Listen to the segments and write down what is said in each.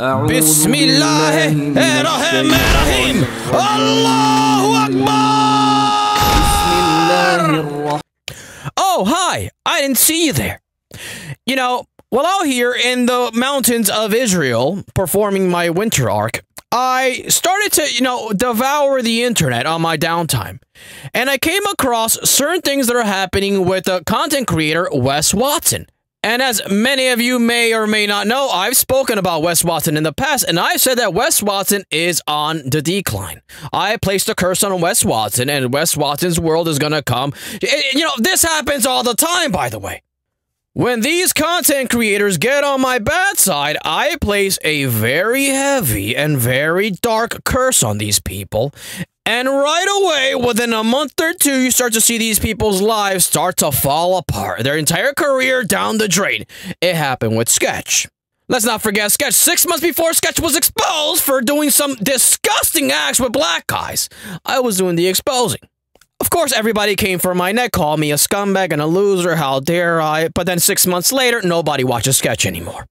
بسم الله الرحمن الرحيم الله أكبر Oh, hi! I didn't see you there. You know, while out here in the mountains of Israel performing my winter arc, I started to, you know, devour the internet on my downtime. And I came across certain things that are happening with the content creator Wes Watson. And as many of you may or may not know, I've spoken about Wes Watson in the past, and I've said that Wes Watson is on the decline. I placed a curse on Wes Watson, and Wes Watson's world is going to come. You know, this happens all the time, by the way. When these content creators get on my bad side, I place a very heavy and very dark curse on these people, and right away, within a month or two, you start to see these people's lives start to fall apart. Their entire career down the drain. It happened with Sketch. Let's not forget Sketch. Six months before Sketch was exposed for doing some disgusting acts with black guys, I was doing the exposing. Of course, everybody came for my neck, called me a scumbag and a loser, how dare I, but then six months later, nobody watches Sketch anymore.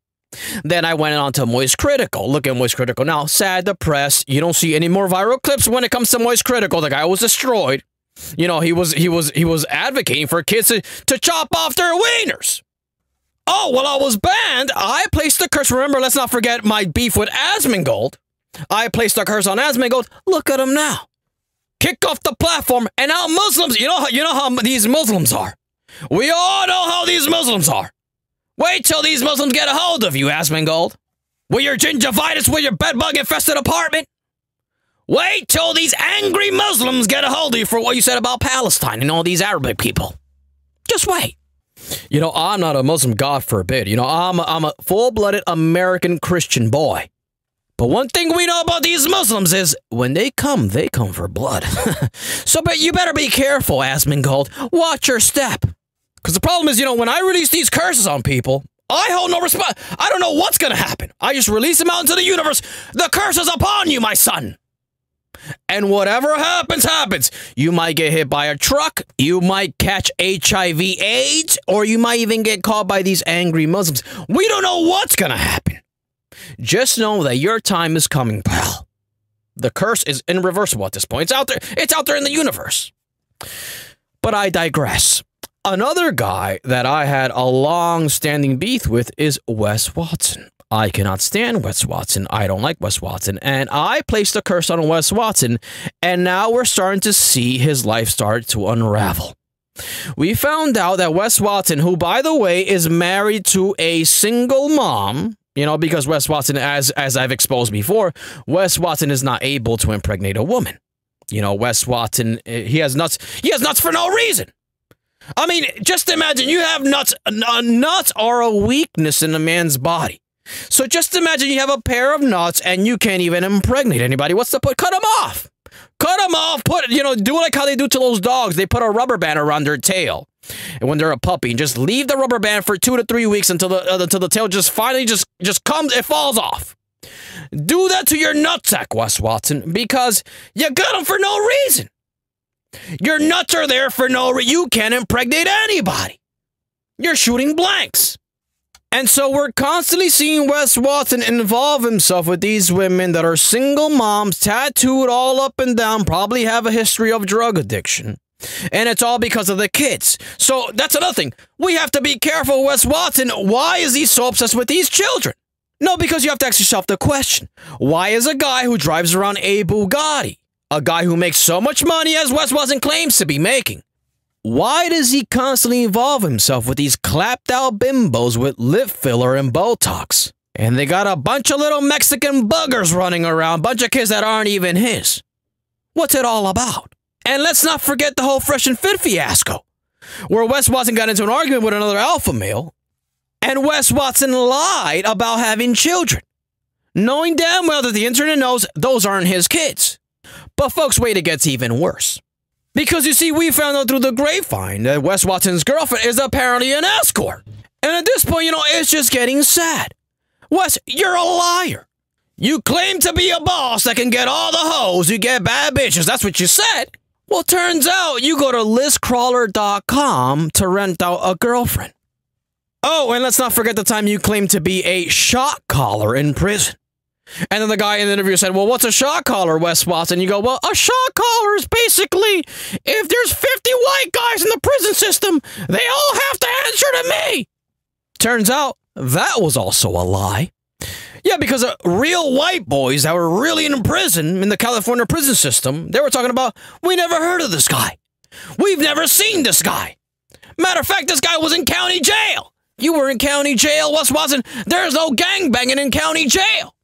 Then I went on to Moist Critical. Look at Moist Critical now. Sad, depressed. You don't see any more viral clips when it comes to Moist Critical. The guy was destroyed. You know, he was he was he was advocating for kids to, to chop off their wieners. Oh, well, I was banned. I placed the curse. Remember, let's not forget my beef with Asmongold. I placed a curse on Asmongold. Look at him now. Kick off the platform, and now Muslims. You know you know how these Muslims are. We all know how these Muslims are. Wait till these Muslims get a hold of you, Asmongold. With your gingivitis with your bedbug infested apartment. Wait till these angry Muslims get a hold of you for what you said about Palestine and all these Arabic people. Just wait. You know, I'm not a Muslim, God forbid. You know, I'm a, I'm a full blooded American Christian boy. But one thing we know about these Muslims is when they come, they come for blood. so, but you better be careful, Asmongold. Watch your step. Because the problem is, you know, when I release these curses on people, I hold no response. I don't know what's going to happen. I just release them out into the universe. The curse is upon you, my son. And whatever happens, happens. You might get hit by a truck, you might catch HIV AIDS, or you might even get caught by these angry Muslims. We don't know what's going to happen. Just know that your time is coming, pal. The curse is irreversible at this point. It's out there. It's out there in the universe. But I digress. Another guy that I had a long standing beef with is Wes Watson. I cannot stand Wes Watson. I don't like Wes Watson. And I placed a curse on Wes Watson, and now we're starting to see his life start to unravel. We found out that Wes Watson, who by the way is married to a single mom, you know, because Wes Watson, as as I've exposed before, Wes Watson is not able to impregnate a woman. You know, Wes Watson, eh, he has nuts. He has nuts for no reason. I mean, just imagine you have nuts. Nuts are a weakness in a man's body. So just imagine you have a pair of nuts and you can't even impregnate anybody. What's the point? Cut them off. Cut them off. Put you know, do like how they do to those dogs. They put a rubber band around their tail, and when they're a puppy, and just leave the rubber band for two to three weeks until the uh, until the tail just finally just just comes. It falls off. Do that to your nutsack, Wes Watson, because you got them for no reason. Your nuts are there for no reason. You can't impregnate anybody. You're shooting blanks. And so we're constantly seeing Wes Watson involve himself with these women that are single moms, tattooed all up and down, probably have a history of drug addiction. And it's all because of the kids. So that's another thing. We have to be careful, Wes Watson. Why is he so obsessed with these children? No, because you have to ask yourself the question why is a guy who drives around a Bugatti a guy who makes so much money as Wes Watson claims to be making. Why does he constantly involve himself with these clapped out bimbos with lip filler and Botox? And they got a bunch of little Mexican buggers running around, bunch of kids that aren't even his. What's it all about? And let's not forget the whole Fresh and Fit fiasco, where Wes Watson got into an argument with another alpha male, and Wes Watson lied about having children, knowing damn well that the internet knows those aren't his kids. But folks, wait, it gets even worse. Because you see, we found out through the grapevine that Wes Watson's girlfriend is apparently an escort. And at this point, you know, it's just getting sad. Wes, you're a liar. You claim to be a boss that can get all the hoes, you get bad bitches. That's what you said. Well, turns out you go to listcrawler.com to rent out a girlfriend. Oh, and let's not forget the time you claimed to be a shot caller in prison. And then the guy in the interview said, Well, what's a shot caller, Wes Watson? You go, Well, a shot caller is basically if there's 50 white guys in the prison system, they all have to answer to me. Turns out that was also a lie. Yeah, because uh, real white boys that were really in prison in the California prison system, they were talking about, we never heard of this guy. We've never seen this guy. Matter of fact, this guy was in county jail. You were in county jail, Wes Watson. There's no gang banging in county jail.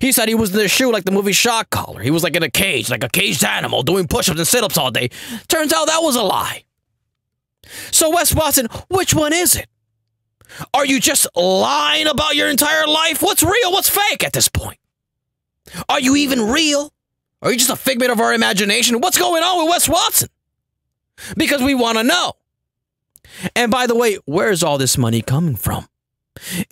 He said he was in the shoe like the movie Shot Caller. He was like in a cage, like a caged animal, doing push ups and sit ups all day. Turns out that was a lie. So, Wes Watson, which one is it? Are you just lying about your entire life? What's real? What's fake at this point? Are you even real? Are you just a figment of our imagination? What's going on with Wes Watson? Because we want to know. And by the way, where's all this money coming from?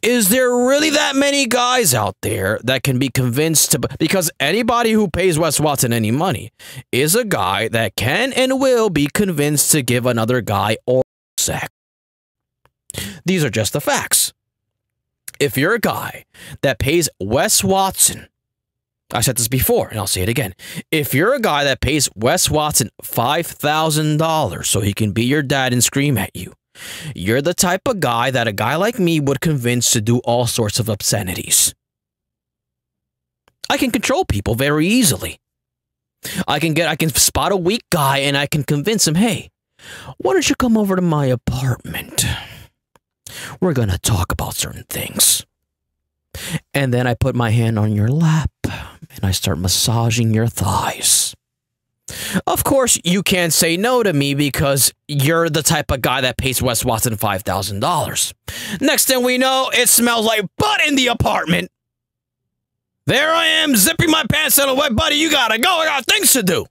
Is there really that many guys out there that can be convinced to? Because anybody who pays Wes Watson any money is a guy that can and will be convinced to give another guy or sex. These are just the facts. If you're a guy that pays Wes Watson, I said this before and I'll say it again. If you're a guy that pays Wes Watson $5,000 so he can be your dad and scream at you, you're the type of guy that a guy like me would convince to do all sorts of obscenities. I can control people very easily. I can get I can spot a weak guy and I can convince him, "Hey, why don't you come over to my apartment? We're going to talk about certain things." And then I put my hand on your lap and I start massaging your thighs. Of course, you can't say no to me because you're the type of guy that pays Wes Watson $5,000. Next thing we know, it smells like butt in the apartment. There I am, zipping my pants out of wet buddy. You gotta go. I got things to do.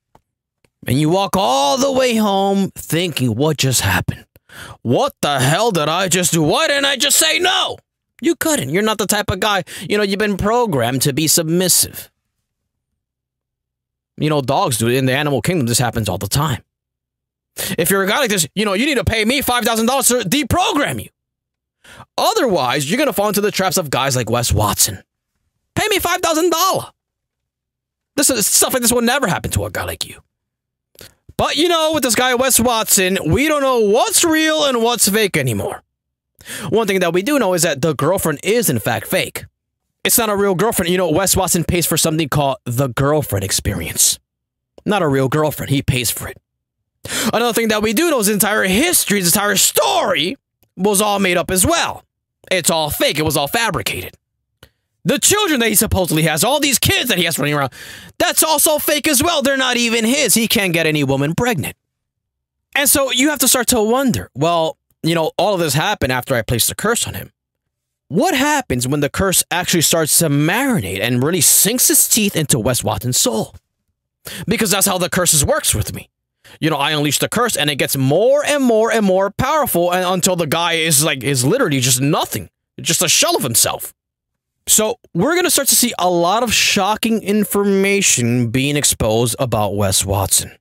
And you walk all the way home thinking, what just happened? What the hell did I just do? Why didn't I just say no? You couldn't. You're not the type of guy, you know, you've been programmed to be submissive. You know, dogs do it in the animal kingdom. This happens all the time. If you're a guy like this, you know, you need to pay me $5,000 to deprogram you. Otherwise, you're going to fall into the traps of guys like Wes Watson. Pay me $5,000. This is stuff like this will never happen to a guy like you. But you know, with this guy Wes Watson, we don't know what's real and what's fake anymore. One thing that we do know is that the girlfriend is in fact fake. It's not a real girlfriend. You know, Wes Watson pays for something called the girlfriend experience. Not a real girlfriend. He pays for it. Another thing that we do know is entire history, his entire story was all made up as well. It's all fake. It was all fabricated. The children that he supposedly has, all these kids that he has running around, that's also fake as well. They're not even his. He can't get any woman pregnant. And so you have to start to wonder, well, you know, all of this happened after I placed a curse on him. What happens when the curse actually starts to marinate and really sinks its teeth into Wes Watson's soul? Because that's how the curses works with me. You know, I unleash the curse and it gets more and more and more powerful and until the guy is like is literally just nothing. Just a shell of himself. So we're going to start to see a lot of shocking information being exposed about Wes Watson.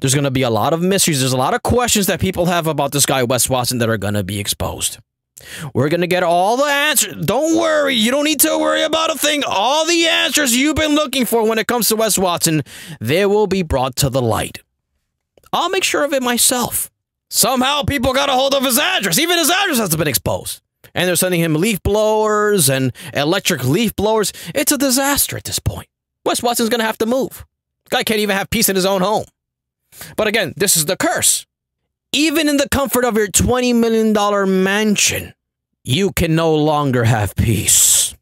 There's going to be a lot of mysteries. There's a lot of questions that people have about this guy, Wes Watson, that are going to be exposed. We're going to get all the answers. Don't worry. You don't need to worry about a thing. All the answers you've been looking for when it comes to Wes Watson, they will be brought to the light. I'll make sure of it myself. Somehow people got a hold of his address. Even his address has been exposed. And they're sending him leaf blowers and electric leaf blowers. It's a disaster at this point. Wes Watson's going to have to move. Guy can't even have peace in his own home. But again, this is the curse. Even in the comfort of your $20 million mansion, you can no longer have peace.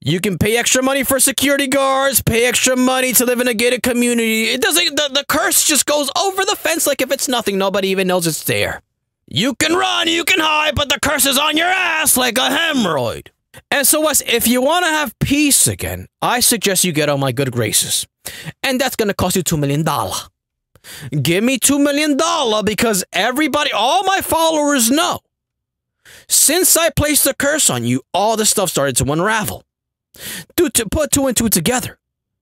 You can pay extra money for security guards, pay extra money to live in a gated community. It doesn't, the, the curse just goes over the fence like if it's nothing. Nobody even knows it's there. You can run, you can hide, but the curse is on your ass like a hemorrhoid. And so, Wes, if you want to have peace again, I suggest you get on my good graces. And that's going to cost you $2 million. Give me $2 million because everybody, all my followers know. Since I placed the curse on you, all this stuff started to unravel. Dude, to put two and two together.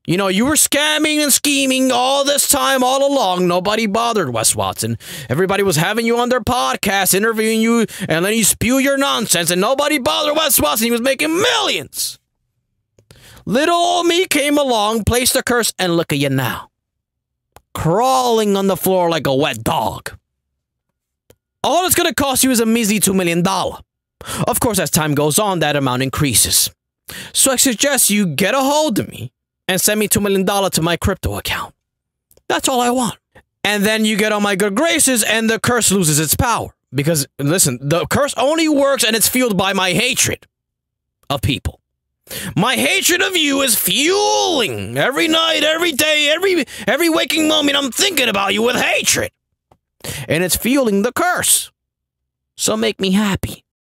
You know, you were scamming and scheming all this time, all along. Nobody bothered Wes Watson. Everybody was having you on their podcast, interviewing you, and then you spew your nonsense, and nobody bothered Wes Watson. He was making millions. Little old me came along, placed a curse, and look at you now. Crawling on the floor like a wet dog. All it's going to cost you is a measly $2 million. Of course, as time goes on, that amount increases. So I suggest you get a hold of me and send me $2 million to my crypto account. That's all I want. And then you get on my good graces and the curse loses its power. Because, listen, the curse only works and it's fueled by my hatred of people. My hatred of you is fueling every night, every day, every every waking moment I'm thinking about you with hatred. And it's fueling the curse. So make me happy.